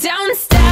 Downstairs.